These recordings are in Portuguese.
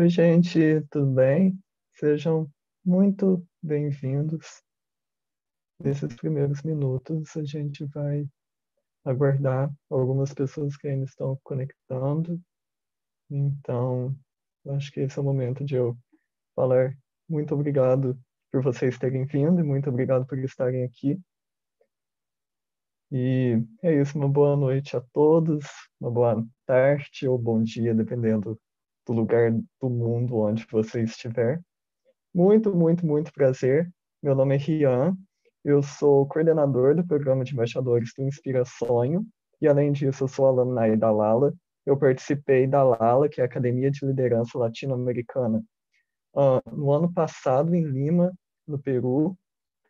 Oi, gente, tudo bem? Sejam muito bem-vindos. Nesses primeiros minutos, a gente vai aguardar algumas pessoas que ainda estão conectando. Então, acho que esse é o momento de eu falar muito obrigado por vocês terem vindo e muito obrigado por estarem aqui. E é isso, uma boa noite a todos, uma boa tarde ou bom dia, dependendo do lugar do mundo onde você estiver. Muito, muito, muito prazer. Meu nome é Rian, eu sou coordenador do programa de embaixadores do Inspira Sonho, e além disso, eu sou alumni da Lala. Eu participei da Lala, que é a Academia de Liderança Latino-Americana, uh, no ano passado, em Lima, no Peru.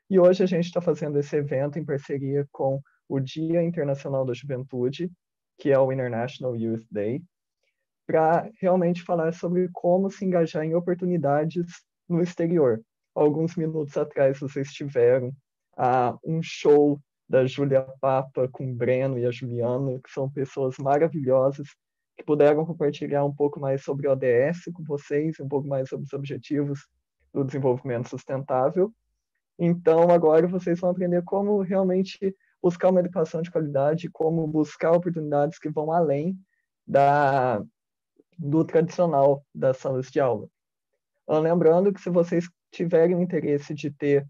E hoje a gente está fazendo esse evento em parceria com o Dia Internacional da Juventude, que é o International Youth Day, para realmente falar sobre como se engajar em oportunidades no exterior. Alguns minutos atrás vocês tiveram ah, um show da Júlia Papa com o Breno e a Juliana, que são pessoas maravilhosas, que puderam compartilhar um pouco mais sobre ODS com vocês, um pouco mais sobre os objetivos do desenvolvimento sustentável. Então, agora vocês vão aprender como realmente buscar uma educação de qualidade, como buscar oportunidades que vão além da, do tradicional das salas de aula. Ah, lembrando que se vocês tiverem interesse de ter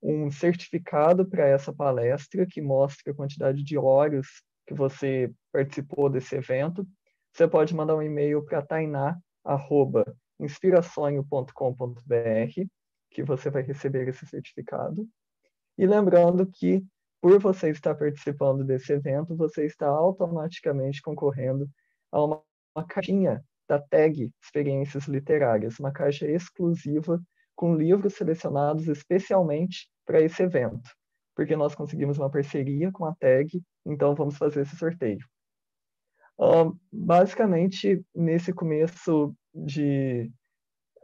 um certificado para essa palestra que mostra a quantidade de horas que você participou desse evento, você pode mandar um e-mail para tainá@inspirasonho.com.br que você vai receber esse certificado. E lembrando que por você estar participando desse evento, você está automaticamente concorrendo a uma, uma caixinha da tag Experiências Literárias, uma caixa exclusiva com livros selecionados especialmente para esse evento, porque nós conseguimos uma parceria com a tag, então vamos fazer esse sorteio. Uh, basicamente, nesse começo de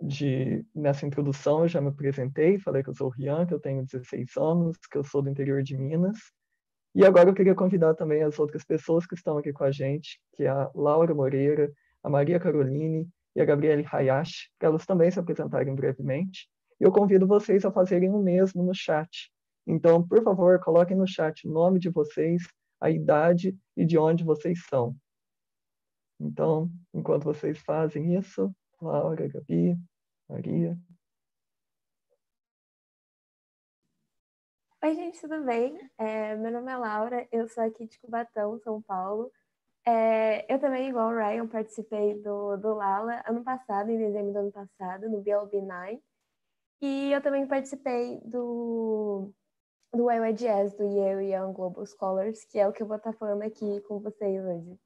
de nessa introdução eu já me apresentei, falei que eu sou o Rian, que eu tenho 16 anos, que eu sou do interior de Minas. E agora eu queria convidar também as outras pessoas que estão aqui com a gente, que é a Laura Moreira, a Maria Caroline e a Gabriele Hayashi, para elas também se apresentarem brevemente. E eu convido vocês a fazerem o mesmo no chat. Então, por favor, coloquem no chat o nome de vocês, a idade e de onde vocês são. Então, enquanto vocês fazem isso, Laura, Gabi, Maria. Oi, gente, tudo bem? É, meu nome é Laura, eu sou aqui de Cubatão, São Paulo. É, eu também, igual o Ryan, participei do, do Lala ano passado, em dezembro do ano passado, no BLB9. E eu também participei do, do YYJazz, do Yale Young Global Scholars, que é o que eu vou estar falando aqui com vocês hoje.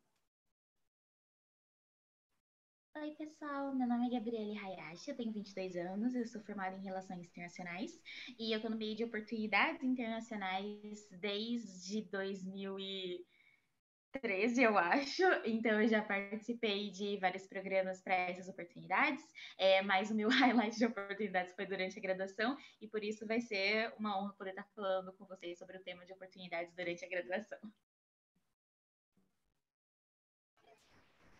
Oi, pessoal. Meu nome é Gabriele Hayashi, eu tenho 22 anos, eu sou formada em Relações Internacionais e eu estou no meio de oportunidades internacionais desde 2013, eu acho. Então, eu já participei de vários programas para essas oportunidades, é, mas o meu highlight de oportunidades foi durante a graduação e por isso vai ser uma honra poder estar falando com vocês sobre o tema de oportunidades durante a graduação.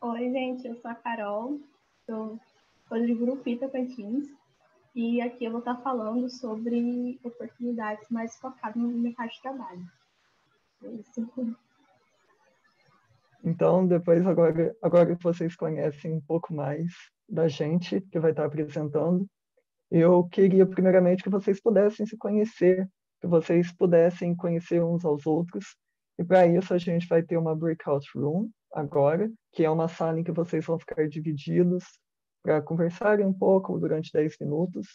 Oi, gente, eu sou a Carol, sou, sou de Grupo Tocantins e aqui eu vou estar falando sobre oportunidades mais focadas no mercado de trabalho. É isso. Então, depois, agora, agora que vocês conhecem um pouco mais da gente que vai estar apresentando, eu queria primeiramente que vocês pudessem se conhecer, que vocês pudessem conhecer uns aos outros, e para isso a gente vai ter uma breakout room, agora, que é uma sala em que vocês vão ficar divididos para conversarem um pouco durante 10 minutos.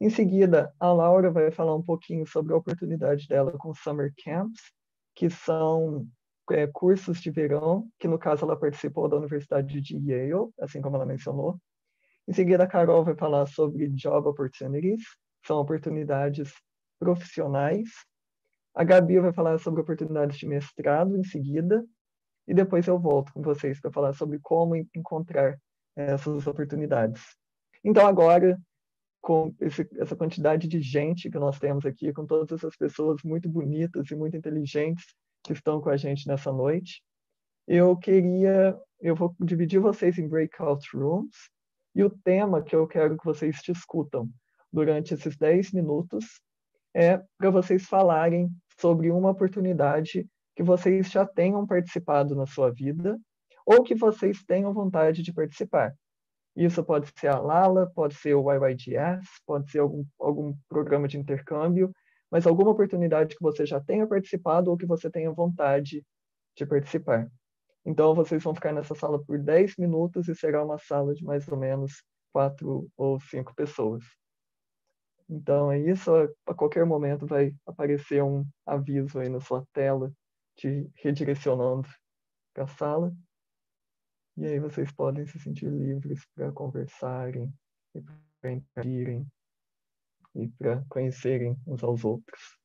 Em seguida, a Laura vai falar um pouquinho sobre a oportunidade dela com Summer Camps, que são é, cursos de verão, que no caso ela participou da Universidade de Yale, assim como ela mencionou. Em seguida, a Carol vai falar sobre Job Opportunities, são oportunidades profissionais. A Gabi vai falar sobre oportunidades de mestrado em seguida, e depois eu volto com vocês para falar sobre como encontrar essas oportunidades. Então, agora, com esse, essa quantidade de gente que nós temos aqui, com todas essas pessoas muito bonitas e muito inteligentes que estão com a gente nessa noite, eu queria, eu vou dividir vocês em breakout rooms, E o tema que eu quero que vocês discutam durante esses 10 minutos é para vocês falarem sobre uma oportunidade que vocês já tenham participado na sua vida ou que vocês tenham vontade de participar. Isso pode ser a Lala, pode ser o YYGS, pode ser algum, algum programa de intercâmbio, mas alguma oportunidade que você já tenha participado ou que você tenha vontade de participar. Então, vocês vão ficar nessa sala por 10 minutos e será uma sala de mais ou menos quatro ou cinco pessoas. Então, é isso. A qualquer momento vai aparecer um aviso aí na sua tela te redirecionando para a sala. E aí vocês podem se sentir livres para conversarem e para interagirem e para conhecerem uns aos outros.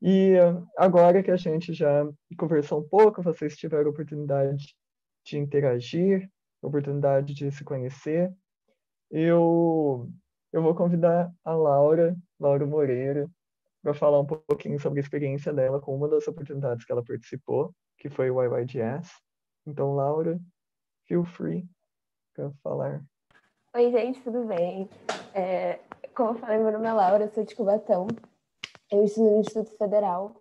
E agora que a gente já conversou um pouco, vocês tiveram oportunidade de interagir, oportunidade de se conhecer, eu, eu vou convidar a Laura, Laura Moreira, para falar um pouquinho sobre a experiência dela com uma das oportunidades que ela participou, que foi o YYGS. Então, Laura, feel free para falar. Oi, gente, tudo bem? É, como eu falei, meu nome é Laura, sou de Cubatão. Eu estudo no Instituto Federal.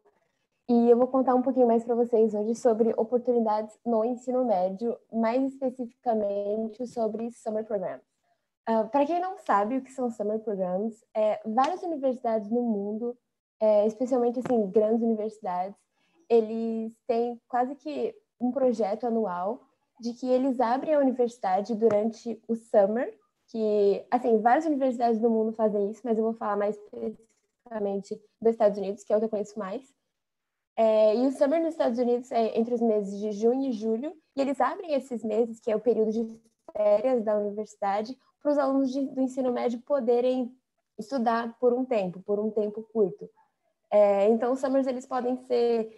E eu vou contar um pouquinho mais para vocês hoje sobre oportunidades no ensino médio, mais especificamente sobre Summer Programs. Uh, para quem não sabe o que são Summer Programs, é, várias universidades no mundo é, especialmente assim grandes universidades, eles têm quase que um projeto anual de que eles abrem a universidade durante o summer, que assim várias universidades do mundo fazem isso, mas eu vou falar mais especificamente dos Estados Unidos, que é o que eu conheço mais. É, e o summer nos Estados Unidos é entre os meses de junho e julho, e eles abrem esses meses, que é o período de férias da universidade, para os alunos de, do ensino médio poderem estudar por um tempo, por um tempo curto. É, então, os summers eles podem ser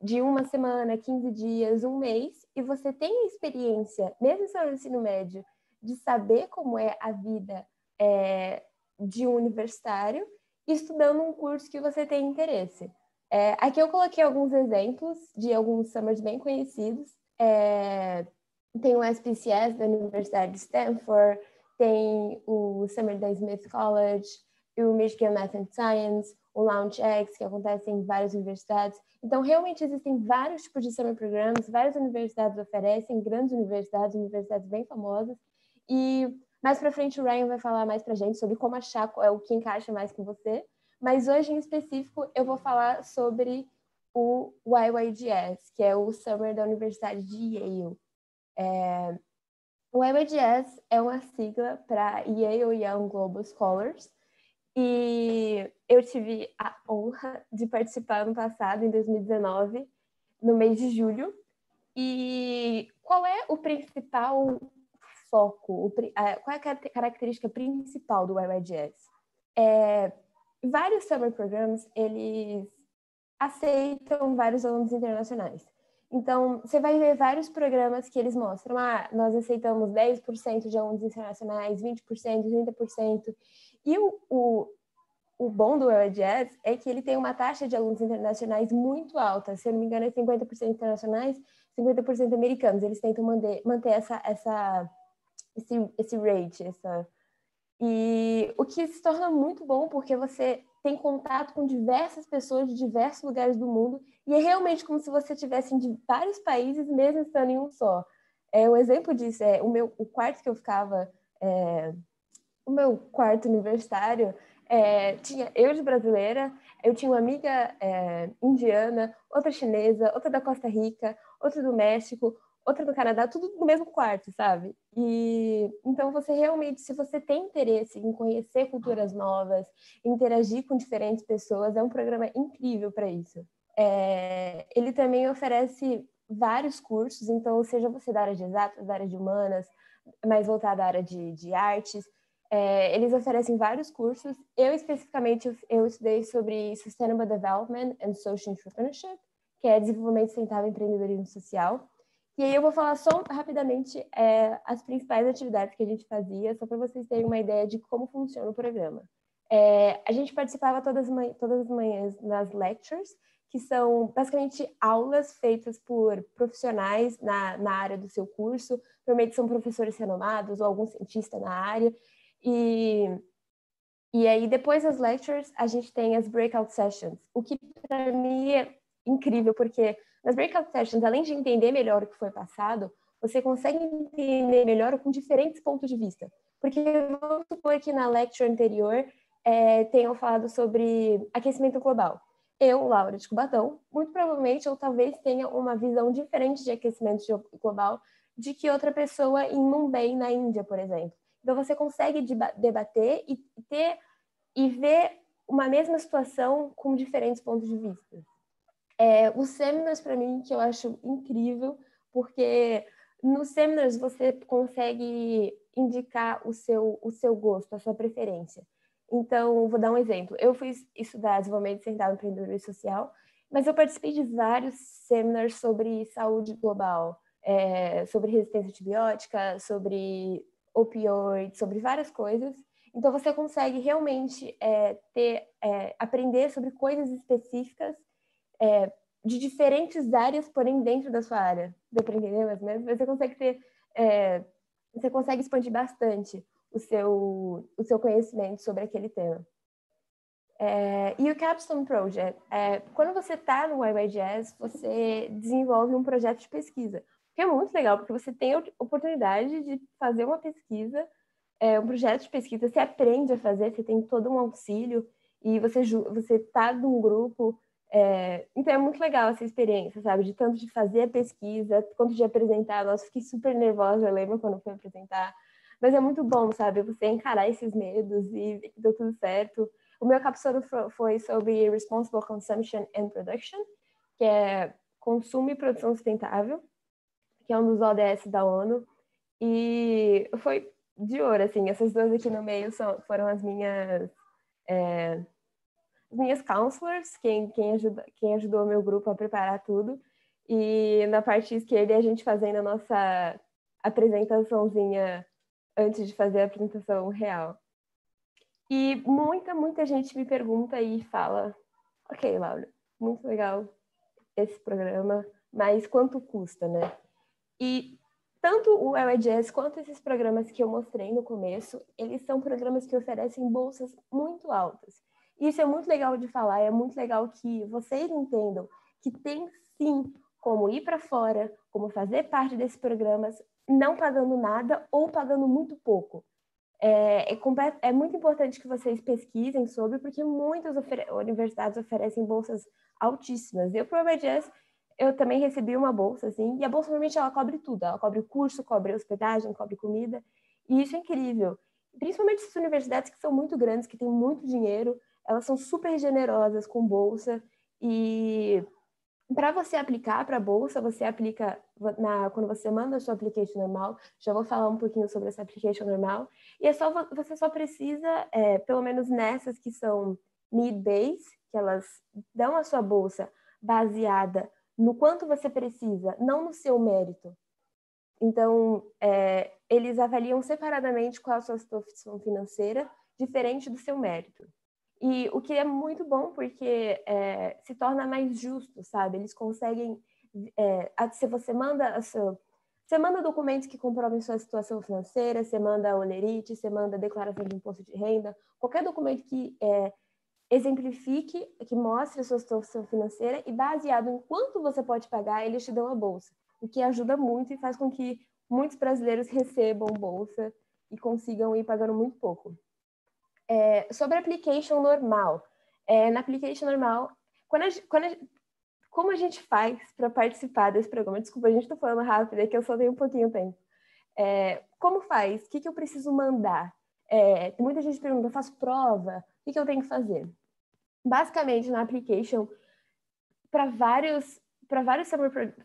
de uma semana, 15 dias, um mês, e você tem a experiência, mesmo sendo no ensino médio, de saber como é a vida é, de um universitário, estudando um curso que você tem interesse. É, aqui eu coloquei alguns exemplos de alguns summers bem conhecidos. É, tem o SPCS da Universidade de Stanford, tem o Summer da Smith College, o Michigan Math and Science, o Launch X, que acontece em várias universidades. Então, realmente existem vários tipos de summer programs, várias universidades oferecem, grandes universidades, universidades bem famosas. E mais para frente o Ryan vai falar mais para gente sobre como achar é o que encaixa mais com você. Mas hoje, em específico, eu vou falar sobre o YYGS, que é o Summer da Universidade de Yale. É... O YYGS é uma sigla para Yale Young Global Scholars, e eu tive a honra de participar no passado, em 2019, no mês de julho. E qual é o principal foco, qual é a característica principal do YYGS? É, vários summer programs, eles aceitam vários alunos internacionais. Então, você vai ver vários programas que eles mostram, ah, nós aceitamos 10% de alunos internacionais, 20%, 30%. E o, o, o bom do EURJazz é que ele tem uma taxa de alunos internacionais muito alta. Se eu não me engano, é 50% internacionais, 50% americanos. Eles tentam manter, manter essa, essa, esse, esse rate, essa... E o que se torna muito bom porque você tem contato com diversas pessoas de diversos lugares do mundo e é realmente como se você estivesse em vários países, mesmo estando em um só. É, um exemplo disso é o meu o quarto que eu ficava, é, o meu quarto universitário, é, tinha eu de brasileira, eu tinha uma amiga é, indiana, outra chinesa, outra da Costa Rica, outra do México, outra do Canadá, tudo no mesmo quarto, sabe? E então você realmente, se você tem interesse em conhecer culturas novas, interagir com diferentes pessoas, é um programa incrível para isso. É, ele também oferece vários cursos, então seja você da área de exatas, da área de humanas, mais voltada à área de, de artes, é, eles oferecem vários cursos. Eu, especificamente, eu estudei sobre Sustainable Development and Social Entrepreneurship, que é desenvolvimento sustentável e empreendedorismo social. E aí eu vou falar só rapidamente é, as principais atividades que a gente fazia, só para vocês terem uma ideia de como funciona o programa. É, a gente participava todas, todas as manhãs nas lectures, que são basicamente aulas feitas por profissionais na, na área do seu curso, normalmente são professores renomados ou algum cientista na área. E, e aí, depois das lectures, a gente tem as breakout sessions, o que para mim é incrível, porque nas breakout sessions, além de entender melhor o que foi passado, você consegue entender melhor com diferentes pontos de vista. Porque vamos supor que na lecture anterior é, tenham falado sobre aquecimento global eu, Laura de Cubatão, muito provavelmente ou talvez tenha uma visão diferente de aquecimento global de que outra pessoa em Mumbai, na Índia, por exemplo. Então você consegue debater e ter e ver uma mesma situação com diferentes pontos de vista. É, os seminars, para mim, que eu acho incrível, porque nos seminars você consegue indicar o seu, o seu gosto, a sua preferência. Então, vou dar um exemplo. Eu fui estudar desenvolvimento central empreendedorismo social, mas eu participei de vários seminars sobre saúde global, é, sobre resistência antibiótica, sobre opioides, sobre várias coisas. Então, você consegue realmente é, ter, é, aprender sobre coisas específicas é, de diferentes áreas, porém dentro da sua área. Mais ou menos? Você consegue ter, é, você consegue expandir bastante o seu, o seu conhecimento sobre aquele tema. É, e o Capstone Project, é, quando você está no YYJazz, você desenvolve um projeto de pesquisa, que é muito legal, porque você tem a oportunidade de fazer uma pesquisa, é, um projeto de pesquisa, você aprende a fazer, você tem todo um auxílio, e você você está num grupo, é, então é muito legal essa experiência, sabe, de tanto de fazer a pesquisa, quanto de apresentar, nossa, fiquei super nervosa, eu lembro quando fui apresentar, mas é muito bom, sabe? Você encarar esses medos e deu tudo certo. O meu capítulo foi sobre Responsible Consumption and Production, que é consumo e produção sustentável, que é um dos ODS da ONU. E foi de ouro, assim. Essas duas aqui no meio são, foram as minhas... É, minhas counselors, quem, quem, ajuda, quem ajudou meu grupo a preparar tudo. E na parte esquerda, a gente fazendo a nossa apresentaçãozinha antes de fazer a apresentação real. E muita, muita gente me pergunta e fala: Ok, Laura, muito legal esse programa, mas quanto custa, né? E tanto o LEDS quanto esses programas que eu mostrei no começo, eles são programas que oferecem bolsas muito altas. Isso é muito legal de falar, é muito legal que vocês entendam que tem sim como ir para fora, como fazer parte desses programas, não pagando nada ou pagando muito pouco. É, é, é muito importante que vocês pesquisem sobre, porque muitas universidades oferecem bolsas altíssimas. Eu, para o eu também recebi uma bolsa, assim, e a bolsa normalmente ela cobre tudo. Ela cobre o curso, cobre hospedagem, cobre comida, e isso é incrível. Principalmente essas universidades que são muito grandes, que têm muito dinheiro, elas são super generosas com bolsa, e para você aplicar para a bolsa, você aplica na, quando você manda a sua application normal. Já vou falar um pouquinho sobre essa application normal. E é só você só precisa, é, pelo menos nessas que são need-based, que elas dão a sua bolsa baseada no quanto você precisa, não no seu mérito. Então, é, eles avaliam separadamente qual a sua situação financeira, diferente do seu mérito. E o que é muito bom porque é, se torna mais justo, sabe? Eles conseguem, é, se você manda a sua, você manda documentos que comprovem sua situação financeira, você manda olerite, você manda declaração de imposto de renda, qualquer documento que é, exemplifique, que mostre a sua situação financeira e baseado em quanto você pode pagar, eles te dão a bolsa, o que ajuda muito e faz com que muitos brasileiros recebam bolsa e consigam ir pagando muito pouco. É, sobre a application normal. É, na application normal, quando a, quando a, como a gente faz para participar desse programa? Desculpa, a gente está falando rápido, é que eu só tenho um pouquinho de tempo. É, como faz? O que, que eu preciso mandar? É, muita gente pergunta, eu faço prova? Que, que eu tenho que fazer? Basicamente, na application, para vários para vários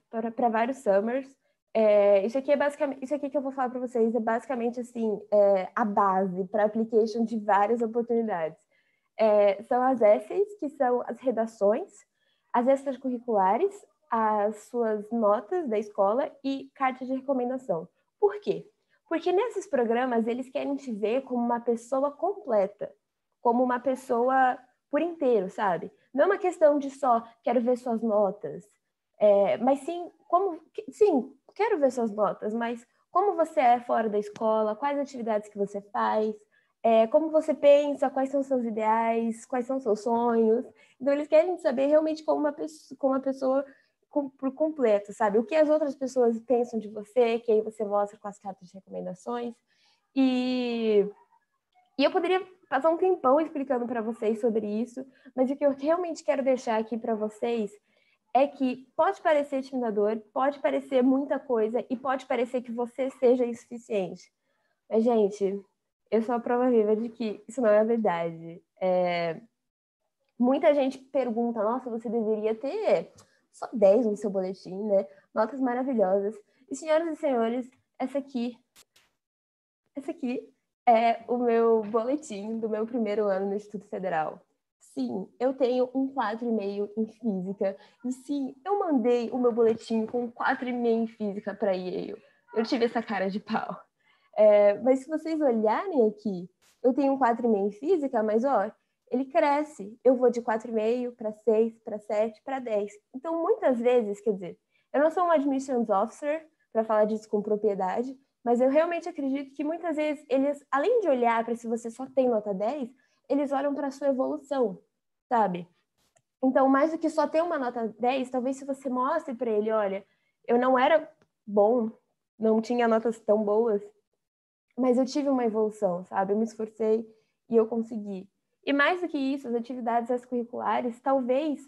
para vários summers, é, isso aqui é basicamente, isso aqui que eu vou falar para vocês é basicamente assim é, a base para application de várias oportunidades. É, são as essays, que são as redações, as extracurriculares, as suas notas da escola e cartas de recomendação. Por quê? Porque nesses programas eles querem te ver como uma pessoa completa, como uma pessoa por inteiro, sabe? Não é uma questão de só quero ver suas notas, é, mas sim como sim quero ver suas notas, mas como você é fora da escola, quais atividades que você faz, é, como você pensa, quais são seus ideais, quais são seus sonhos. Então, eles querem saber realmente como uma pessoa, como uma pessoa por completo, sabe? O que as outras pessoas pensam de você, que aí você mostra com as cartas de recomendações. E, e eu poderia passar um tempão explicando para vocês sobre isso, mas o que eu realmente quero deixar aqui para vocês é que pode parecer intimidador, pode parecer muita coisa e pode parecer que você seja insuficiente. Mas, gente, eu sou a prova viva de que isso não é verdade. É... Muita gente pergunta, nossa, você deveria ter só 10 no seu boletim, né? Notas maravilhosas. E, senhoras e senhores, essa aqui, essa aqui é o meu boletim do meu primeiro ano no Instituto Federal. Sim, eu tenho um 4,5 em física. E sim, eu mandei o meu boletim com 4,5 em física para Yale. Eu tive essa cara de pau. É, mas se vocês olharem aqui, eu tenho um 4,5 em física, mas ó, ele cresce. Eu vou de 4,5 para 6, para 7, para 10. Então, muitas vezes, quer dizer, eu não sou um admissions officer para falar disso com propriedade, mas eu realmente acredito que muitas vezes eles, além de olhar para se você só tem nota 10, eles olham para a sua evolução, sabe? Então, mais do que só ter uma nota 10, talvez se você mostre para ele, olha, eu não era bom, não tinha notas tão boas, mas eu tive uma evolução, sabe? Eu me esforcei e eu consegui. E mais do que isso, as atividades extracurriculares, talvez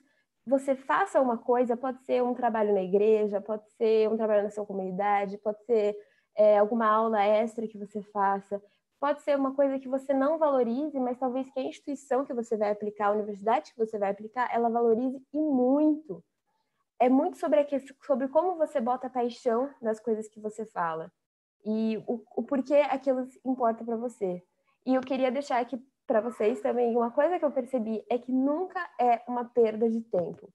você faça uma coisa, pode ser um trabalho na igreja, pode ser um trabalho na sua comunidade, pode ser é, alguma aula extra que você faça, pode ser uma coisa que você não valorize, mas talvez que a instituição que você vai aplicar, a universidade que você vai aplicar, ela valorize e muito. É muito sobre, a, sobre como você bota paixão nas coisas que você fala e o, o porquê aquilo importa para você. E eu queria deixar aqui para vocês também uma coisa que eu percebi é que nunca é uma perda de tempo.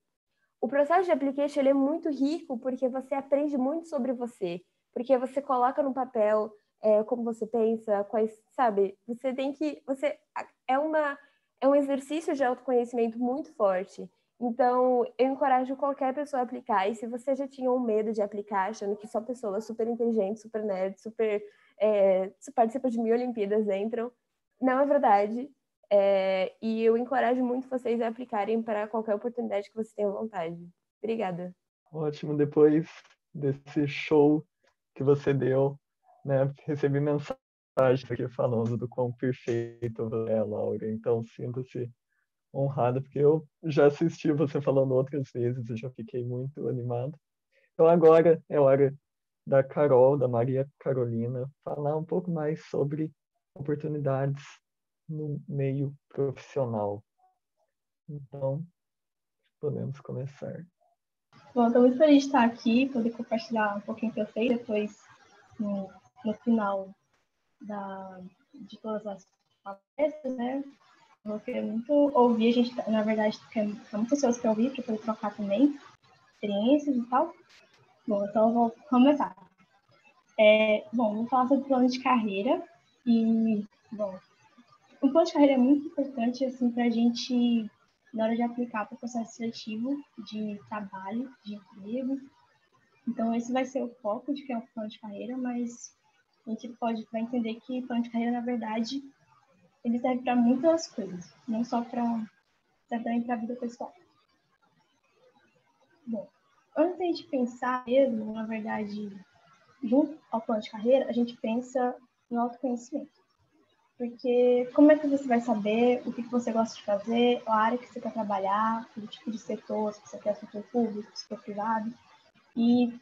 O processo de application ele é muito rico porque você aprende muito sobre você, porque você coloca no papel é, como você pensa, quais, sabe? Você tem que, você é uma é um exercício de autoconhecimento muito forte. Então, eu encorajo qualquer pessoa a aplicar. E se você já tinha um medo de aplicar, achando que só pessoas super inteligentes, super nerds, super é, participam de mil Olimpíadas entram, não é verdade. É, e eu encorajo muito vocês a aplicarem para qualquer oportunidade que vocês tenham vontade. Obrigada. Ótimo. Depois desse show que você deu, né, recebi mensagem aqui falando do quão perfeito você é, Laura. Então, sinta-se honrada, porque eu já assisti você falando outras vezes e já fiquei muito animado. Então agora é hora da Carol, da Maria Carolina, falar um pouco mais sobre oportunidades no meio profissional. Então, podemos começar. Bom, estou muito feliz de estar aqui, poder compartilhar um pouquinho que eu sei depois, no, no final da, de todas as palestras, né? Eu queria muito ouvir, a gente, tá, na verdade, quer, tá muitas pessoas que ouvir para poder trocar também experiências e tal. Bom, então eu vou começar. É, bom, vou falar sobre plano de carreira e, bom, o plano de carreira é muito importante, assim, para a gente, na hora de aplicar para o processo seletivo de trabalho, de emprego. Então, esse vai ser o foco de que é o plano de carreira, mas a gente pode vai entender que plano de carreira, na verdade, ele serve para muitas coisas, não só para também para a vida pessoal. Bom, antes de a gente pensar mesmo, na verdade, junto ao plano de carreira, a gente pensa no autoconhecimento. Porque como é que você vai saber o que você gosta de fazer, a área que você quer trabalhar, o tipo de setor, se você quer setor público, setor privado. E,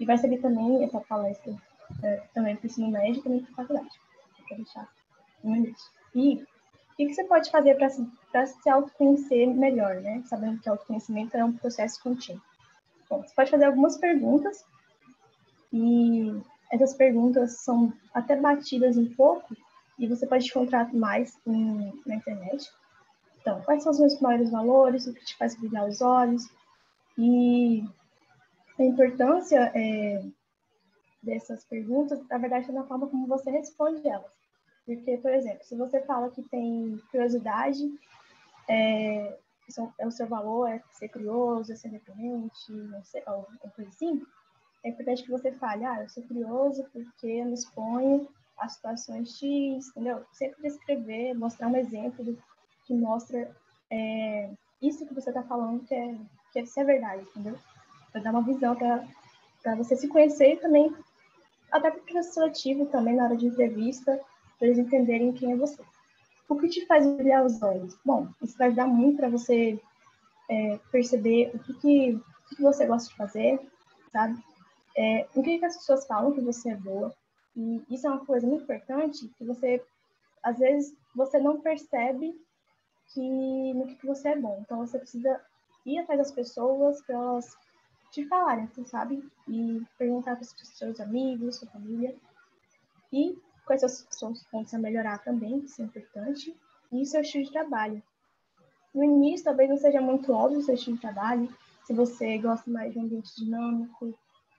e vai servir também essa palestra é, também para o ensino médio e também para a faculdade. Para deixar no início. E o que, você pode fazer para se, se autoconhecer melhor, né? Sabendo que autoconhecimento é um processo contínuo. Bom, você pode fazer algumas perguntas e essas perguntas são até batidas um pouco e você pode encontrar mais em, na internet. Então, quais são os meus maiores valores, o que te faz brilhar os olhos e a importância é, dessas perguntas, na verdade, é na forma como você responde elas. Porque, por exemplo, se você fala que tem curiosidade é, é o seu valor, é ser curioso, é ser independente, não sei, alguma coisa assim, é importante que você fale, ah, eu sou curioso porque eu me exponho a situações X, entendeu? Sempre descrever, mostrar um exemplo que mostra é, isso que você está falando que é, que é, é verdade, entendeu? Para dar uma visão para você se conhecer e também, até porque é seletivo também na hora de entrevista, para eles entenderem quem é você. O que te faz brilhar os olhos? Bom, isso vai dar muito para você é, perceber o que, que, o que, você gosta de fazer, sabe? É, o que, que as pessoas falam que você é boa. E isso é uma coisa muito importante que você, às vezes, você não percebe que no que, que você é bom. Então, você precisa ir atrás das pessoas para elas te falarem, assim, sabe? E perguntar para os seus amigos, sua família. E quais são os seus pontos a melhorar também, isso é importante, e o seu estilo de trabalho. No início, talvez não seja muito óbvio o seu estilo de trabalho, se você gosta mais de um ambiente dinâmico,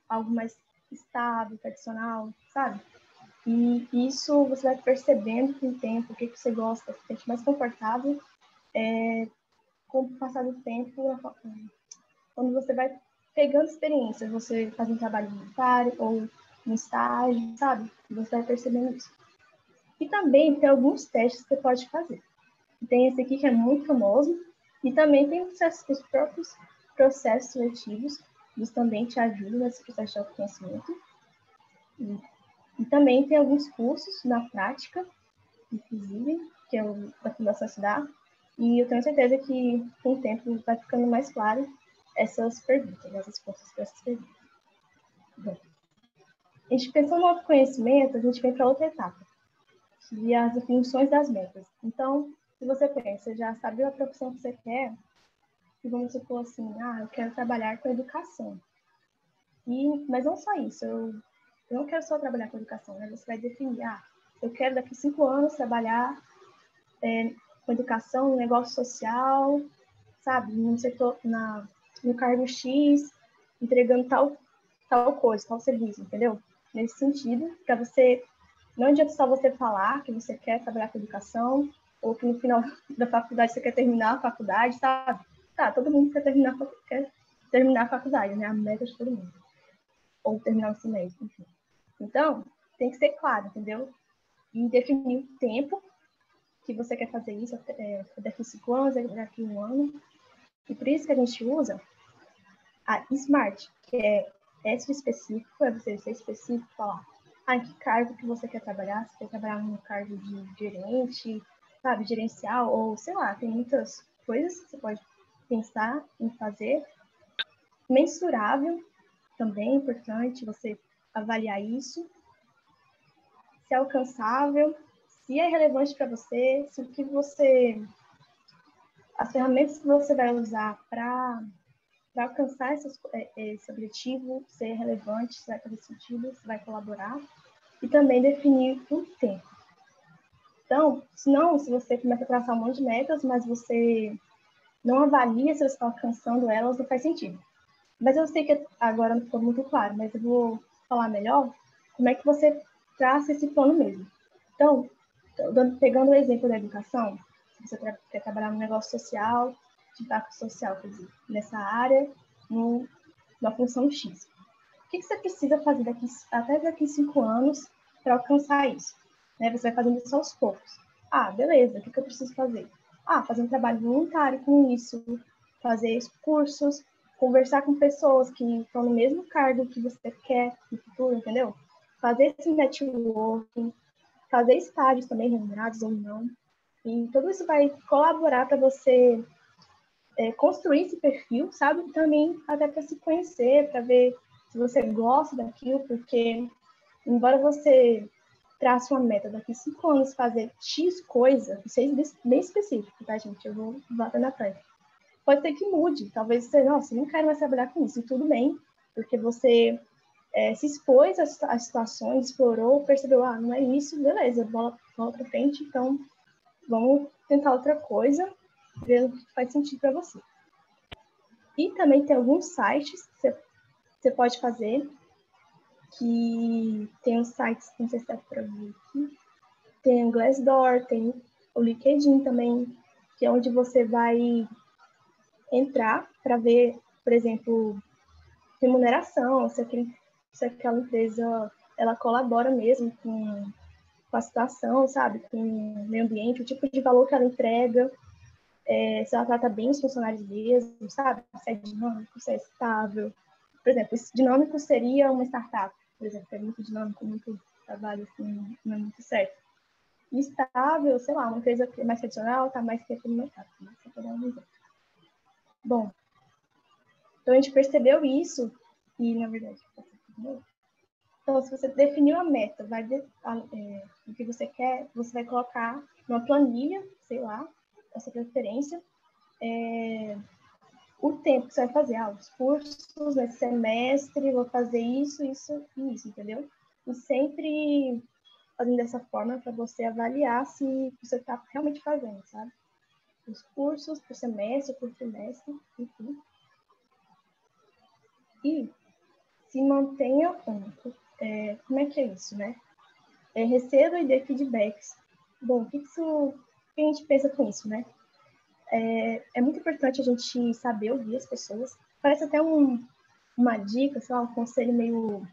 algo mais estável, tradicional, sabe? E isso você vai percebendo com o tempo, o que, que você gosta, se sente mais confortável é, com o passar do tempo, quando você vai pegando experiência, você faz um trabalho voluntário ou no estágio, sabe? Você vai percebendo isso. E também tem alguns testes que você pode fazer. Tem esse aqui que é muito famoso, e também tem os próprios processos seletivos, eles também te ajudam nesse processo de autoconhecimento. E, e também tem alguns cursos na prática, inclusive, que é o da Fundação Cidade, e eu tenho certeza que com o tempo vai ficando mais claro essas perguntas, as respostas para essas perguntas. Bom, a gente pensou no autoconhecimento, a gente vem para outra etapa, que é as definições das metas. Então, se você pensa, já sabe a profissão que você quer, e vamos supor assim, ah, eu quero trabalhar com educação. E, mas não só isso, eu, eu não quero só trabalhar com educação, né? Você vai definir, ah, eu quero daqui cinco anos trabalhar é, com educação, no negócio social, sabe, no setor, na, no cargo X, entregando tal, tal coisa, tal serviço, entendeu? nesse sentido, para você não adianta só você falar que você quer trabalhar com educação ou que no final da faculdade você quer terminar a faculdade, sabe? Tá, todo mundo quer terminar, quer terminar a faculdade, né? A meta de todo mundo. Ou terminar o médio, enfim. Então, tem que ser claro, entendeu? E definir o tempo que você quer fazer isso, é, daqui cinco anos, daqui um ano. E por isso que a gente usa a SMART, que é S específico, é você ser específico, falar ah, em que cargo que você quer trabalhar, você quer trabalhar num cargo de gerente, sabe, gerencial, ou sei lá, tem muitas coisas que você pode pensar em fazer. Mensurável, também é importante você avaliar isso. Se é alcançável, se é relevante para você, se o que você. As ferramentas que você vai usar para alcançar esses, é, esse objetivo, ser relevante, se vai fazer sentido, se vai colaborar, e também definir o tempo. Então, senão, se você começa a traçar um monte de metas, mas você não avalia se você está alcançando elas, não faz sentido. Mas eu sei que agora não ficou muito claro, mas eu vou falar melhor como é que você traça esse plano mesmo. Então, pegando o exemplo da educação, se você quer trabalhar no negócio social, de impacto social, quer dizer, nessa área, no, na função X. O que, você precisa fazer daqui, até daqui cinco anos para alcançar isso? Né? Você vai fazendo isso aos poucos. Ah, beleza, o que eu preciso fazer? Ah, fazer um trabalho voluntário com isso, fazer cursos, conversar com pessoas que estão no mesmo cargo que você quer no futuro, entendeu? Fazer esse networking, fazer estágios também remunerados ou não. E tudo isso vai colaborar para você é, construir esse perfil, sabe? Também até para se conhecer, para ver se você gosta daquilo, porque embora você trace uma meta daqui cinco anos fazer X coisa, isso é bem específico, tá, gente? Eu vou bater na frente. Pode ser que mude, talvez você, nossa, não quero mais trabalhar com isso, e tudo bem, porque você é, se expôs às, às, situações, explorou, percebeu, ah, não é isso, beleza, bola, bola para frente, então vamos tentar outra coisa, ver o que faz sentido para você. E também tem alguns sites que você, você pode fazer, que tem os sites, não sei se dá para ver aqui, tem o Glassdoor, tem o LinkedIn também, que é onde você vai entrar para ver, por exemplo, remuneração, se, aquele, se aquela empresa ela colabora mesmo com, com a situação, sabe, com o meio ambiente, o tipo de valor que ela entrega, é, se ela trata bem os funcionários mesmo, sabe, se é dinâmico, se é estável. Por exemplo, dinâmico seria uma startup, por exemplo, é muito dinâmico, muito trabalho, assim, não é muito certo. estável, sei lá, uma empresa mais tradicional está mais tempo no mercado, né? só para dar um exemplo. Bom, então a gente percebeu isso e, na verdade, então, se você definiu a meta, vai de, a, é, o que você quer, você vai colocar numa planilha, sei lá, essa preferência, é, o tempo que você vai fazer, ah, os cursos, nesse semestre, vou fazer isso, isso e isso, entendeu? E sempre fazendo dessa forma para você avaliar se você está realmente fazendo, sabe? Os cursos por semestre, por trimestre, enfim. E se mantenha ponto. É, como é que é isso, né? É, receba e dê feedbacks. Bom, o que, isso, o que a gente pensa com isso, né? É, é muito importante a gente saber ouvir as pessoas. Parece até um, uma dica, sei lá, um conselho meio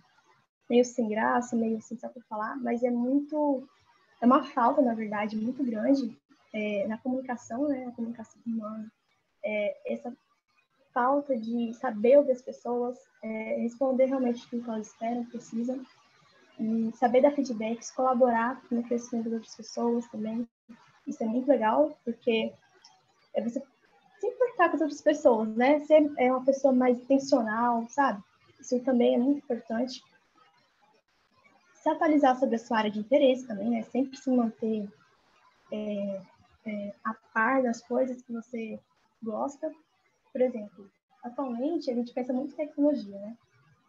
meio sem graça, meio sem saber falar, mas é muito, é uma falta, na verdade, muito grande é, na comunicação, né, na comunicação humana, é, essa falta de saber ouvir as pessoas, é, responder realmente o que elas esperam, precisam, e saber dar feedbacks, colaborar no crescimento das outras pessoas também. Isso é muito legal, porque é você se importar com as outras pessoas, né? Ser é uma pessoa mais intencional, sabe? Isso também é muito importante se atualizar sobre a sua área de interesse também, né? Sempre se manter é, é, a par das coisas que você gosta. Por exemplo, atualmente a gente pensa muito em tecnologia, né?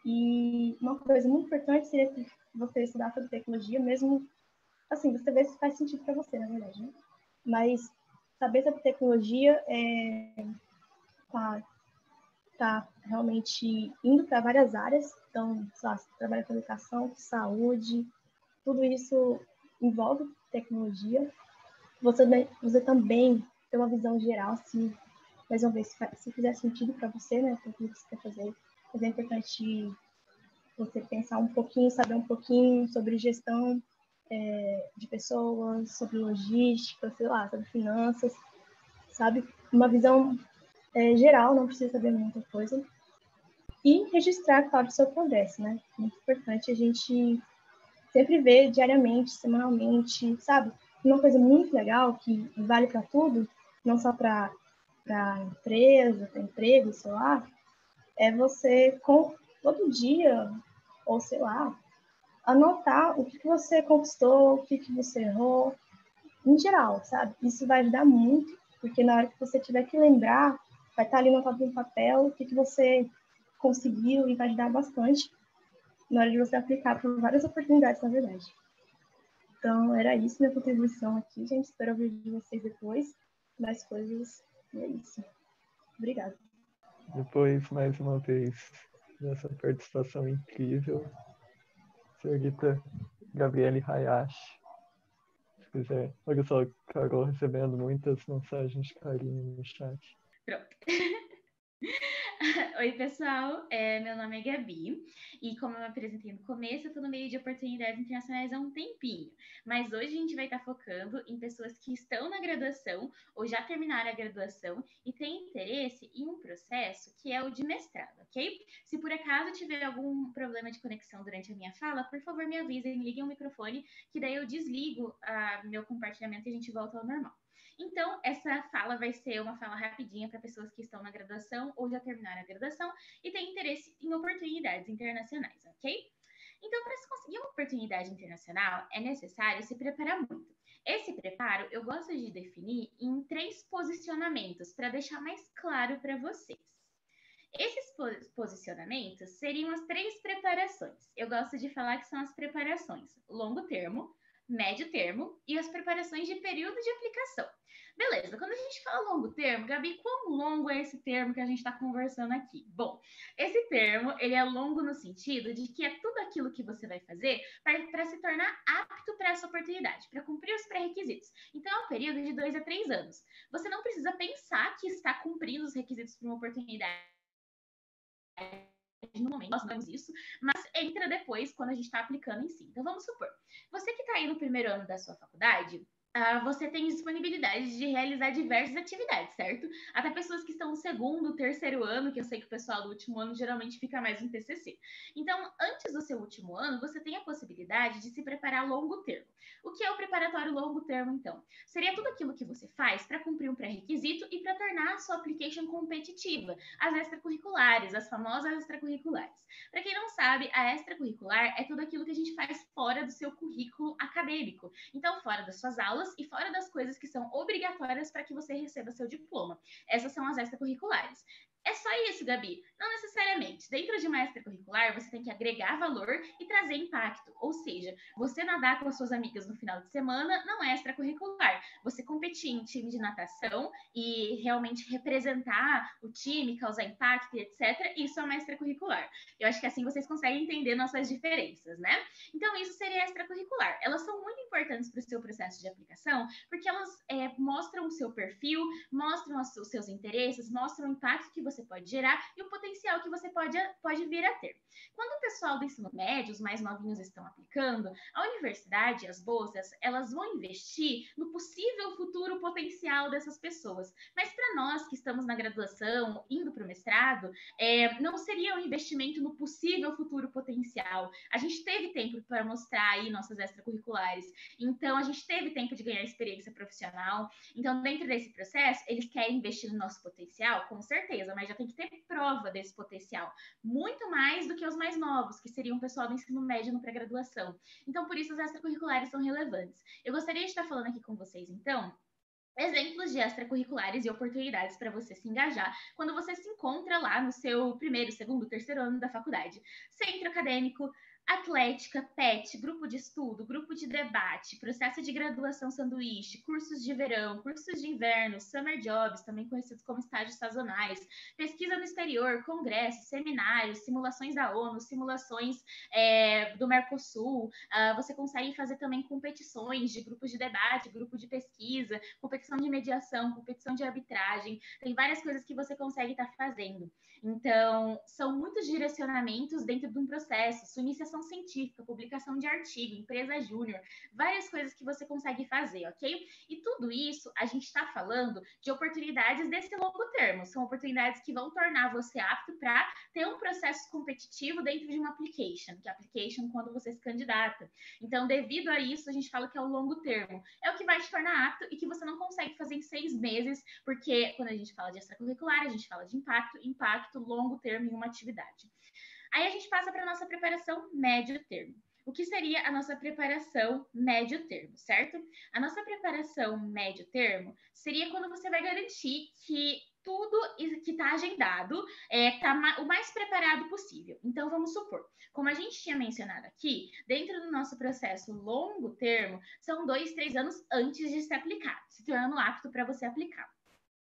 E uma coisa muito importante seria você estudar sobre tecnologia, mesmo assim, você vê se faz sentido para você, na verdade, né? Mas saber sobre tecnologia é tá, tá realmente indo para várias áreas então, sei lá, trabalha com educação, saúde, tudo isso envolve tecnologia. Você, você também tem uma visão geral, se, mais uma vez, se fizer sentido para você, né, para o que você quer fazer. Mas é importante você pensar um pouquinho, saber um pouquinho sobre gestão é, de pessoas, sobre logística, sei lá, sobre finanças, sabe? Uma visão é, geral, não precisa saber muita coisa e registrar, claro, o seu progresso, né? Muito importante a gente sempre ver diariamente, semanalmente, sabe? Uma coisa muito legal que vale para tudo, não só para empresa, para emprego, sei lá, é você com todo dia, ou sei lá, anotar o que, que você conquistou, o que, que você errou, em geral, sabe? Isso vai ajudar muito, porque na hora que você tiver que lembrar, vai estar ali no papel o que, que você conseguiu e vai ajudar bastante na hora de você aplicar para várias oportunidades, na verdade. Então, era isso minha contribuição aqui, gente. Espero ouvir de vocês depois. Mais coisas. E é isso. Obrigada. Depois, mais uma vez, dessa participação incrível, senhorita Gabriele Hayashi. Se quiser. Olha só, Carol recebendo muitas mensagens de carinho no chat. Pronto. Oi, pessoal. É, meu nome é Gabi e, como eu me apresentei no começo, eu estou no meio de oportunidades internacionais há um tempinho. Mas hoje a gente vai estar tá focando em pessoas que estão na graduação ou já terminaram a graduação e têm interesse em um processo que é o de mestrado, ok? Se por acaso tiver algum problema de conexão durante a minha fala, por favor me avisem, liguem o microfone, que daí eu desligo a, meu compartilhamento e a gente volta ao normal. Então, essa fala vai ser uma fala rapidinha para pessoas que estão na graduação ou já terminaram a graduação e têm interesse em oportunidades internacionais, ok? Então, para se conseguir uma oportunidade internacional, é necessário se preparar muito. Esse preparo eu gosto de definir em três posicionamentos para deixar mais claro para vocês. Esses posicionamentos seriam as três preparações. Eu gosto de falar que são as preparações longo termo, médio termo e as preparações de período de aplicação. Beleza, quando a gente fala longo termo, Gabi, quão longo é esse termo que a gente está conversando aqui? Bom, esse termo, ele é longo no sentido de que é tudo aquilo que você vai fazer para se tornar apto para essa oportunidade, para cumprir os pré-requisitos. Então, é um período de dois a três anos. Você não precisa pensar que está cumprindo os requisitos para uma oportunidade no momento nós damos isso, mas entra depois quando a gente está aplicando em si. Então vamos supor, você que está aí no primeiro ano da sua faculdade, uh, você tem disponibilidade de realizar diversas atividades, certo? Até pessoas que estão no segundo, terceiro ano, que eu sei que o pessoal do último ano geralmente fica mais no TCC. Então, antes do seu último ano, você tem a possibilidade de se preparar a longo termo. O que é o preparatório longo termo, então? Seria tudo aquilo que você faz para cumprir um pré-requisito e para tornar a sua application competitiva, as extracurriculares, as famosas extracurriculares. Para quem não sabe, a extracurricular é tudo aquilo que a gente faz fora do seu currículo acadêmico. Então, fora das suas aulas, e fora das coisas que são obrigatórias para que você receba seu diploma. Essas são as extracurriculares. É só isso, Gabi. Não necessariamente. Dentro de uma extracurricular, você tem que agregar valor e trazer impacto. Ou seja, você nadar com as suas amigas no final de semana não é extracurricular. Você competir em time de natação e realmente representar o time, causar impacto e etc., isso é uma extracurricular. Eu acho que assim vocês conseguem entender nossas diferenças, né? Então, isso seria extracurricular. Elas são muito importantes para o seu processo de aplicação, porque elas é, mostram o seu perfil, mostram os seus interesses, mostram o impacto que você você pode gerar e o potencial que você pode, pode vir a ter. Quando o pessoal do ensino médio, os mais novinhos estão aplicando, a universidade, as bolsas, elas vão investir no possível futuro potencial dessas pessoas. Mas para nós que estamos na graduação, indo para o mestrado, é, não seria um investimento no possível futuro potencial. A gente teve tempo para mostrar aí nossas extracurriculares, então a gente teve tempo de ganhar experiência profissional. Então, dentro desse processo, eles querem investir no nosso potencial, com certeza, mas já tem que ter prova desse potencial, muito mais do que os mais novos, que seriam o pessoal do ensino médio no pré-graduação. Então, por isso, os extracurriculares são relevantes. Eu gostaria de estar falando aqui com vocês, então, exemplos de extracurriculares e oportunidades para você se engajar quando você se encontra lá no seu primeiro, segundo, terceiro ano da faculdade. Centro acadêmico, Atlética, PET, grupo de estudo, grupo de debate, processo de graduação sanduíche, cursos de verão, cursos de inverno, summer jobs, também conhecidos como estágios sazonais, pesquisa no exterior, congressos, seminários, simulações da ONU, simulações é, do Mercosul. Uh, você consegue fazer também competições de grupos de debate, grupo de pesquisa, competição de mediação, competição de arbitragem. Tem várias coisas que você consegue estar tá fazendo. Então, são muitos direcionamentos dentro de um processo. Sua iniciação científica, publicação de artigo, empresa júnior, várias coisas que você consegue fazer, ok? E tudo isso a gente está falando de oportunidades desse longo termo. São oportunidades que vão tornar você apto para ter um processo competitivo dentro de uma application, que é application quando você se candidata. Então, devido a isso, a gente fala que é o longo termo. É o que vai te tornar apto e que você não consegue fazer em seis meses, porque quando a gente fala de extracurricular, a gente fala de impacto, impacto longo termo em uma atividade. Aí a gente passa para a nossa preparação médio termo. O que seria a nossa preparação médio termo, certo? A nossa preparação médio termo seria quando você vai garantir que tudo que está agendado está é, o mais preparado possível. Então, vamos supor, como a gente tinha mencionado aqui, dentro do nosso processo longo termo, são dois, três anos antes de se aplicar, se tornando apto para você aplicar.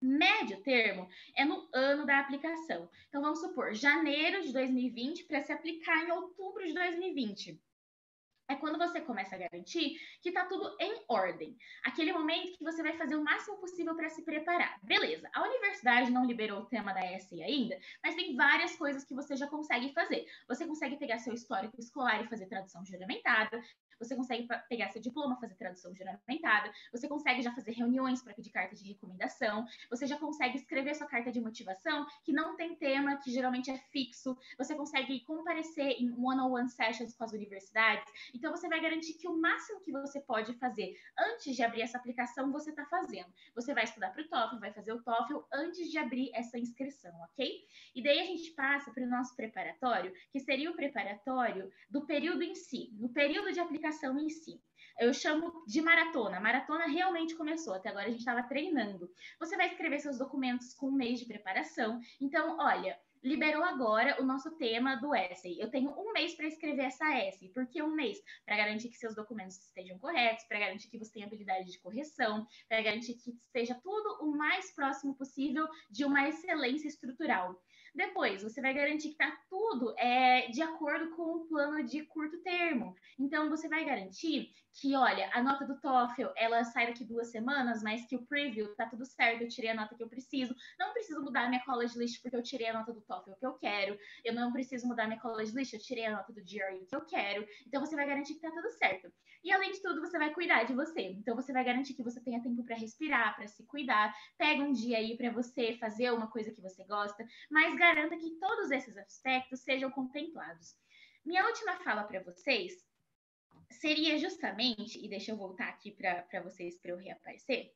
Médio termo é no ano da aplicação. Então, vamos supor, janeiro de 2020 para se aplicar em outubro de 2020 é quando você começa a garantir que está tudo em ordem. Aquele momento que você vai fazer o máximo possível para se preparar. Beleza, a universidade não liberou o tema da ESE ainda, mas tem várias coisas que você já consegue fazer. Você consegue pegar seu histórico escolar e fazer tradução juramentada, você consegue pegar seu diploma, fazer tradução juramentada, você consegue já fazer reuniões para pedir carta de recomendação, você já consegue escrever sua carta de motivação, que não tem tema, que geralmente é fixo, você consegue comparecer em one-on-one sessions com as universidades. Então, você vai garantir que o máximo que você pode fazer antes de abrir essa aplicação, você está fazendo. Você vai estudar para o TOEFL, vai fazer o TOEFL antes de abrir essa inscrição, ok? E daí a gente passa para o nosso preparatório, que seria o preparatório do período em si. No período de aplicação preparação em si. Eu chamo de maratona. maratona realmente começou, até agora a gente estava treinando. Você vai escrever seus documentos com um mês de preparação. Então, olha, liberou agora o nosso tema do essay. Eu tenho um mês para escrever essa essay. Por que um mês? Para garantir que seus documentos estejam corretos, para garantir que você tenha habilidade de correção, para garantir que esteja tudo o mais próximo possível de uma excelência estrutural. Depois, você vai garantir que está tudo é, de acordo com o plano de curto termo. Então, você vai garantir que, olha, a nota do TOEFL, ela sai daqui duas semanas, mas que o preview tá tudo certo, eu tirei a nota que eu preciso. Não preciso mudar minha college list porque eu tirei a nota do TOEFL que eu quero. Eu não preciso mudar minha college list, eu tirei a nota do GRE que eu quero. Então, você vai garantir que tá tudo certo. E, além de tudo, você vai cuidar de você. Então, você vai garantir que você tenha tempo para respirar, para se cuidar. Pega um dia aí para você fazer uma coisa que você gosta, mas garanta que todos esses aspectos sejam contemplados. Minha última fala para vocês seria justamente, e deixa eu voltar aqui para vocês para eu reaparecer.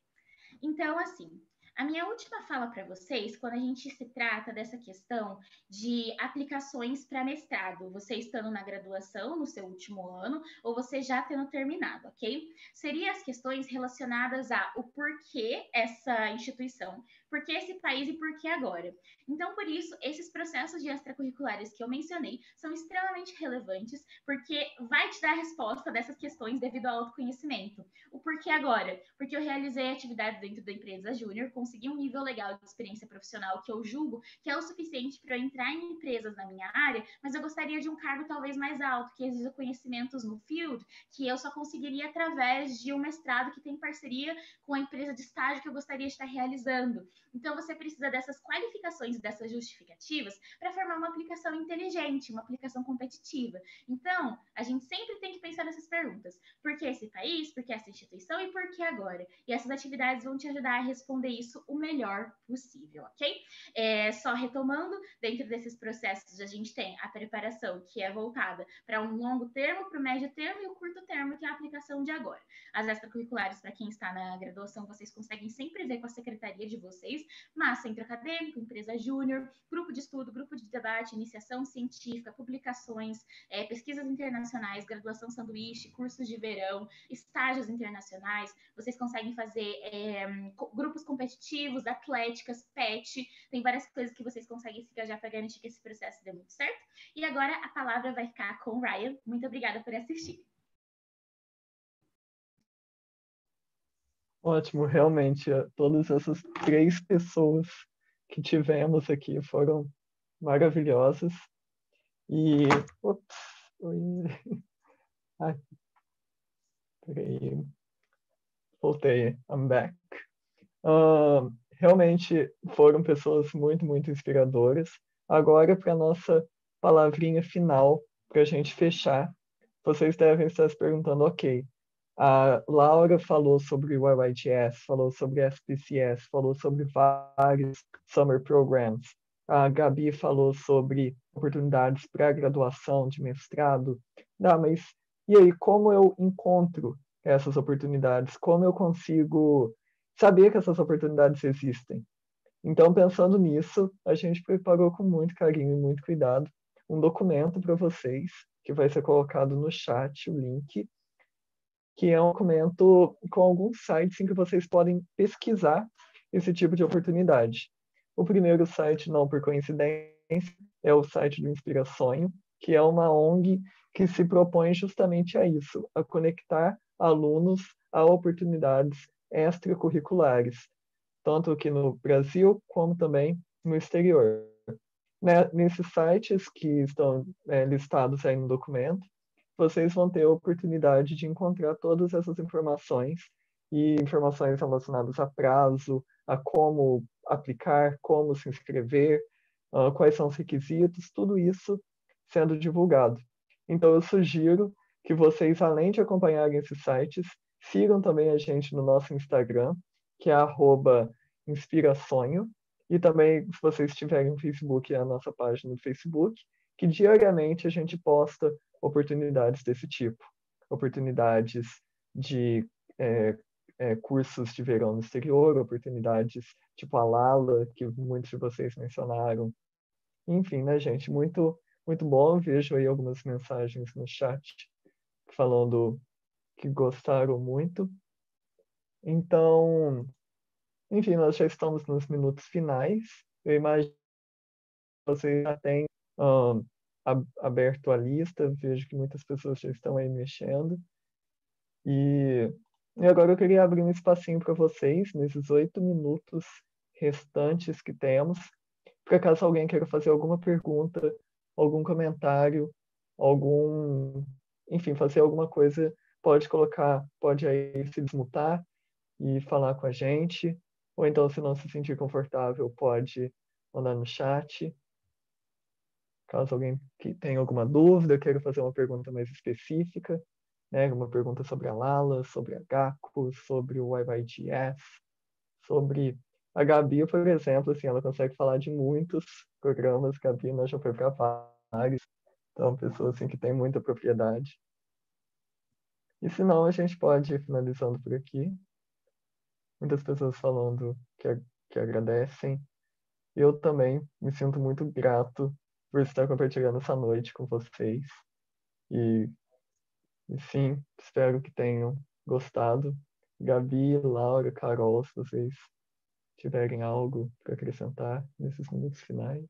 Então, assim, a minha última fala para vocês, quando a gente se trata dessa questão de aplicações para mestrado, você estando na graduação, no seu último ano, ou você já tendo terminado, ok? Seria as questões relacionadas a o porquê essa instituição por que esse país e por que agora. Então, por isso, esses processos de extracurriculares que eu mencionei são extremamente relevantes, porque vai te dar a resposta dessas questões devido ao autoconhecimento. O porquê agora? Porque eu realizei atividades dentro da empresa júnior, consegui um nível legal de experiência profissional que eu julgo que é o suficiente para eu entrar em empresas na minha área, mas eu gostaria de um cargo talvez mais alto, que exija conhecimentos no field, que eu só conseguiria através de um mestrado que tem parceria com a empresa de estágio que eu gostaria de estar realizando. Então, você precisa dessas qualificações dessas justificativas para formar uma aplicação inteligente, uma aplicação competitiva. Então, a gente sempre tem que pensar nessas perguntas. Por que esse país? Por que essa instituição? E por que agora? E essas atividades vão te ajudar a responder isso o melhor possível, ok? É, só retomando, dentro desses processos, a gente tem a preparação, que é voltada para um longo termo, para o médio termo e o curto termo, que é a aplicação de agora. As extracurriculares, para quem está na graduação, vocês conseguem sempre ver com a secretaria de vocês, mas centro acadêmico, empresa júnior, grupo de estudo, grupo de debate, iniciação científica, publicações, é, pesquisas internacionais, graduação sanduíche, cursos de verão, estágios internacionais, vocês conseguem fazer é, grupos competitivos, atléticas, PET, tem várias coisas que vocês conseguem se engajar para garantir que esse processo dê muito certo. E agora a palavra vai ficar com o Ryan. Muito obrigada por assistir. Ótimo, realmente, eh, todas essas três pessoas que tivemos aqui foram maravilhosas. E. Ops, oi. Ai, peraí. Voltei, I'm back. Uh, realmente foram pessoas muito, muito inspiradoras. Agora, para nossa palavrinha final, para a gente fechar, vocês devem estar se perguntando: ok, a Laura falou sobre o YYGS, falou sobre SPCS, falou sobre vários summer programs. A Gabi falou sobre oportunidades para graduação de mestrado. Não, mas e aí, como eu encontro essas oportunidades? Como eu consigo saber que essas oportunidades existem? Então, pensando nisso, a gente preparou com muito carinho e muito cuidado um documento para vocês, que vai ser colocado no chat, o link, que é um documento com alguns sites em que vocês podem pesquisar esse tipo de oportunidade. O primeiro site, não por coincidência, é o site do Inspirações, que é uma ONG que se propõe justamente a isso, a conectar alunos a oportunidades extracurriculares, tanto aqui no Brasil como também no exterior. Né, nesses sites que estão é, listados aí no documento, vocês vão ter a oportunidade de encontrar todas essas informações e informações relacionadas a prazo, a como aplicar, como se inscrever, uh, quais são os requisitos, tudo isso sendo divulgado. Então, eu sugiro que vocês, além de acompanharem esses sites, sigam também a gente no nosso Instagram, que é inspirasonho, e também, se vocês tiverem no Facebook, é a nossa página no Facebook, que diariamente a gente posta oportunidades desse tipo, oportunidades de é, é, cursos de verão no exterior, oportunidades tipo a Lala, que muitos de vocês mencionaram. Enfim, né, gente, muito, muito bom. Vejo aí algumas mensagens no chat falando que gostaram muito. Então, enfim, nós já estamos nos minutos finais. Eu imagino você já tem um, aberto a lista, vejo que muitas pessoas já estão aí mexendo. E, e agora eu queria abrir um espacinho para vocês, nesses oito minutos restantes que temos, para caso alguém queira fazer alguma pergunta, algum comentário, algum, enfim, fazer alguma coisa, pode colocar, pode aí se desmutar e falar com a gente, ou então se não se sentir confortável, pode mandar no chat. Caso alguém que tenha alguma dúvida, queira fazer uma pergunta mais específica, né, uma pergunta sobre a Lala, sobre a Gaku, sobre o YYGS, sobre a Gabi, por exemplo, assim, ela consegue falar de muitos programas, Gabi né, já foi para vários, então pessoa assim que tem muita propriedade. E se não, a gente pode ir finalizando por aqui. Muitas pessoas falando que, que agradecem. Eu também me sinto muito grato por estar compartilhando essa noite com vocês. E, sim, espero que tenham gostado. Gabi, Laura, Carol, se vocês tiverem algo para acrescentar nesses minutos finais.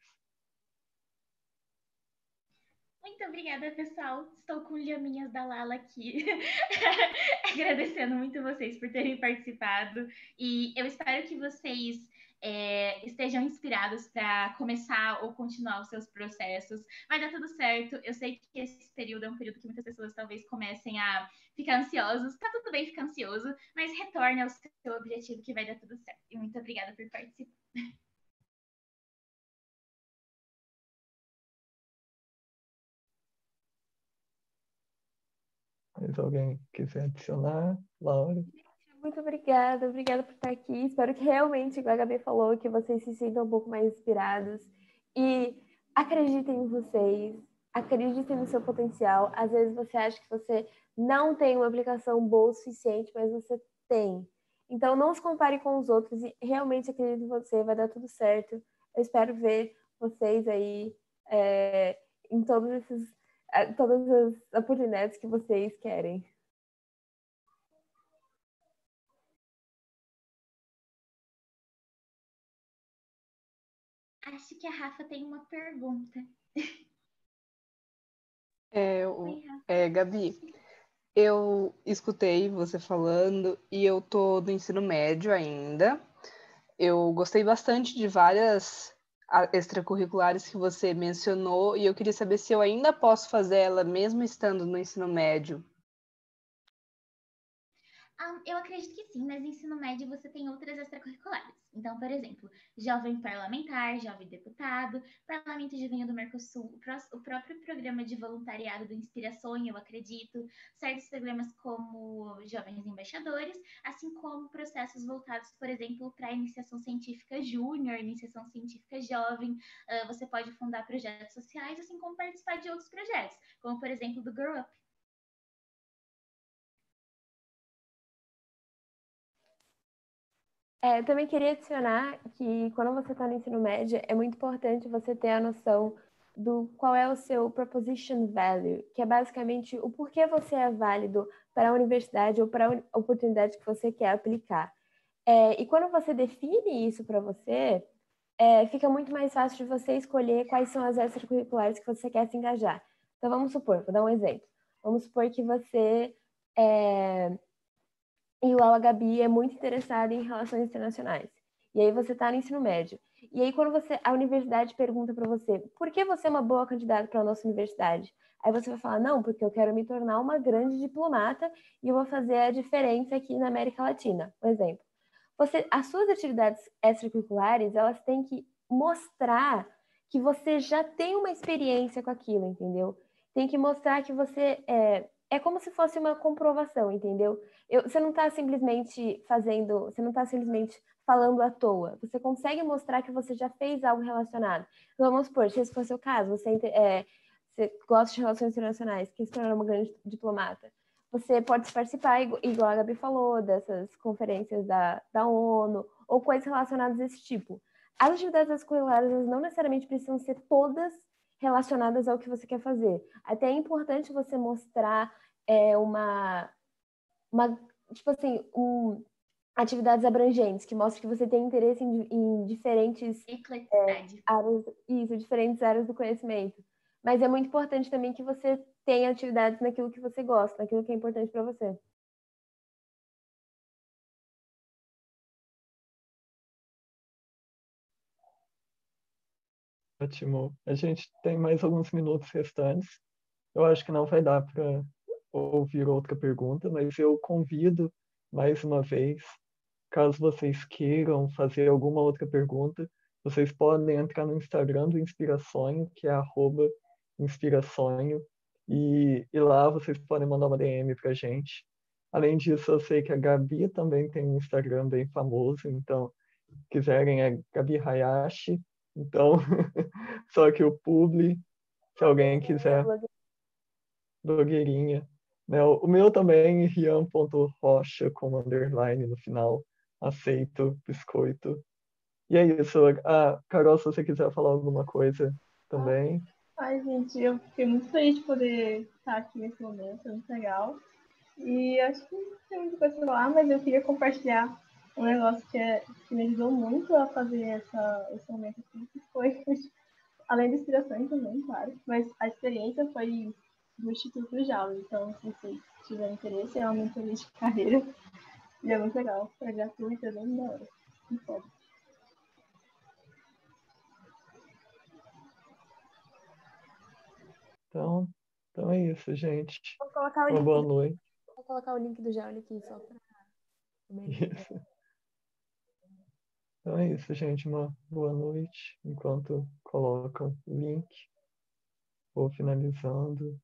Muito obrigada, pessoal. Estou com lhaminhas da Lala aqui. Agradecendo muito vocês por terem participado. E eu espero que vocês é, estejam inspirados para começar ou continuar os seus processos. Vai dar tudo certo. Eu sei que esse período é um período que muitas pessoas talvez comecem a ficar ansiosos. Tá tudo bem ficar ansioso, mas retorne ao seu objetivo que vai dar tudo certo. E muito obrigada por participar. Mais alguém quiser adicionar? Laura? Muito obrigada, obrigada por estar aqui. Espero que realmente, igual a Gabi falou, que vocês se sintam um pouco mais inspirados. E acreditem em vocês, acreditem no seu potencial. Às vezes você acha que você não tem uma aplicação boa o suficiente, mas você tem. Então não se compare com os outros e realmente acredite em você, vai dar tudo certo. Eu espero ver vocês aí é, em todos esses todas as oportunidades que vocês querem. Que a Rafa tem uma pergunta. É, o, é, Gabi, eu escutei você falando e eu tô no ensino médio ainda. Eu gostei bastante de várias extracurriculares que você mencionou e eu queria saber se eu ainda posso fazer ela mesmo estando no ensino médio. Eu acredito que sim, mas no ensino médio você tem outras extracurriculares. Então, por exemplo, jovem parlamentar, jovem deputado, parlamento juvenil do Mercosul, o, pró o próprio programa de voluntariado do Inspirações, eu acredito, certos programas como jovens embaixadores, assim como processos voltados, por exemplo, para iniciação científica júnior, iniciação científica jovem. Uh, você pode fundar projetos sociais, assim como participar de outros projetos, como por exemplo do Grow Up. É, eu também queria adicionar que quando você está no ensino médio, é muito importante você ter a noção do qual é o seu proposition value, que é basicamente o porquê você é válido para a universidade ou para a oportunidade que você quer aplicar. É, e quando você define isso para você, é, fica muito mais fácil de você escolher quais são as extracurriculares que você quer se engajar. Então, vamos supor, vou dar um exemplo. Vamos supor que você é, e o Aula Gabi é muito interessada em relações internacionais. E aí você está no ensino médio. E aí quando você a universidade pergunta para você, por que você é uma boa candidata para a nossa universidade? Aí você vai falar, não, porque eu quero me tornar uma grande diplomata e eu vou fazer a diferença aqui na América Latina, por exemplo. Você, as suas atividades extracurriculares, elas têm que mostrar que você já tem uma experiência com aquilo, entendeu? Tem que mostrar que você é, é como se fosse uma comprovação, entendeu? Eu, você não está simplesmente fazendo, você não está simplesmente falando à toa. Você consegue mostrar que você já fez algo relacionado. Vamos supor, se esse for o caso, você, é, você gosta de relações internacionais, quer se tornar uma grande diplomata. Você pode participar, igual a Gabi falou, dessas conferências da, da ONU, ou coisas relacionadas desse tipo. As atividades escolares não necessariamente precisam ser todas relacionadas ao que você quer fazer. Até é importante você mostrar é, uma, uma, tipo assim, um, atividades abrangentes, que mostram que você tem interesse em, em diferentes é, áreas, isso, diferentes áreas do conhecimento. Mas é muito importante também que você tenha atividades naquilo que você gosta, naquilo que é importante para você. Ótimo. A gente tem mais alguns minutos restantes. Eu acho que não vai dar para ouvir outra pergunta, mas eu convido mais uma vez, caso vocês queiram fazer alguma outra pergunta, vocês podem entrar no Instagram do Inspirações, que é Inspirações, e, e lá vocês podem mandar uma DM para gente. Além disso, eu sei que a Gabi também tem um Instagram bem famoso, então, quiserem, é Gabi Hayashi. Então, só que o publi, se alguém quiser, blogueirinha. Né? O meu também, rian.rocha com underline no final. Aceito, biscoito. E é isso. Ah, Carol, se você quiser falar alguma coisa também. Ai, gente, eu fiquei muito feliz de poder estar aqui nesse momento, é muito legal. E acho que não tem muita coisa para falar, mas eu queria compartilhar um negócio que, é, que me ajudou muito a fazer essa, esse momento aqui, que foi, além da inspiração também, claro, mas a experiência foi do Instituto Jaula. Então, se vocês tiverem interesse, é uma mentoria de carreira. E é muito legal. É gratuito, é bem da hora. Então, então é isso, gente. Vou colocar o Uma link. boa noite. Vou colocar o link do Jaula aqui só para. Isso. Então é isso, gente. Uma boa noite. Enquanto colocam o link, vou finalizando.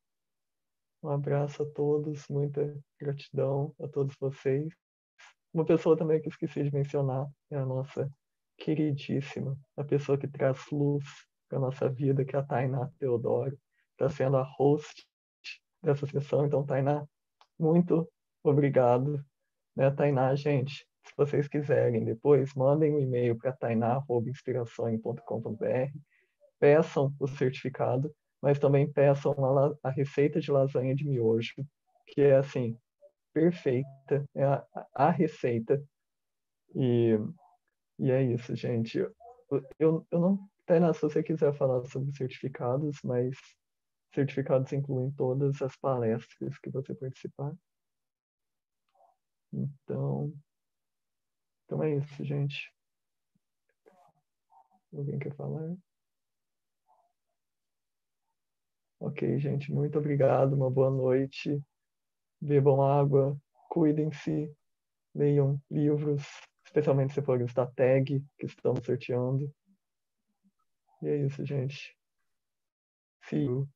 Um abraço a todos, muita gratidão a todos vocês. Uma pessoa também que esqueci de mencionar é a nossa queridíssima, a pessoa que traz luz para a nossa vida, que é a Tainá Teodoro. Está sendo a host dessa sessão. Então, Tainá, muito obrigado. Né, Tainá, gente, se vocês quiserem depois, mandem um e-mail para tainá.inspirações.com.br, peçam o certificado mas também peçam a, a receita de lasanha de miojo, que é assim, perfeita, é a, a receita. E, e é isso, gente. Eu, eu, eu não. Tainá, se você quiser falar sobre certificados, mas certificados incluem todas as palestras que você participar. Então, então é isso, gente. Alguém quer falar? Ok, gente, muito obrigado, uma boa noite. Bebam água, cuidem-se, leiam livros, especialmente se forem da tag que estamos sorteando. E é isso, gente. See you.